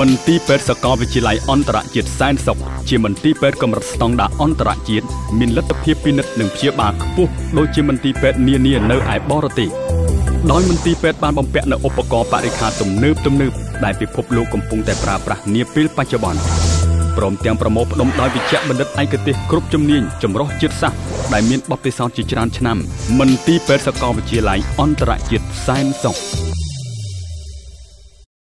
មន្ទីរពេទ្យសាកលវិទ្យាល័យអន្តរជាតិសែនសុខជាមន្ទីរពេទ្យកម្រិតស្តង់ដារអន្តរជាតិមានលទ្ធភាពពិនិត្យនិងព្យាបាលខ្ពស់ដូចជាមន្ទីរពេទ្យនានានៅឯបរទេសដោយមន្ទីរពេទ្យបានបំពាក់នូវឧបករណ៍បរិក្ខារទំនើបទំនើបដែលពិភពលោកកំពុងតែប្រើប្រាស់នាពេលបច្ចុប្បន្នព្រមទាំងប្រមូលផ្ដុំដោយវិជ្ជបណ្ឌិតឯកទេសគ្រប់ជំនាញចម្រុះជាតិសាសន៍ដែលមានបទពិសោធន៍ជាច្រើនឆ្នាំមន្ទីរពេទ្យសាកលវិទ្យាល័យអន្តរជាតិសែនសុខ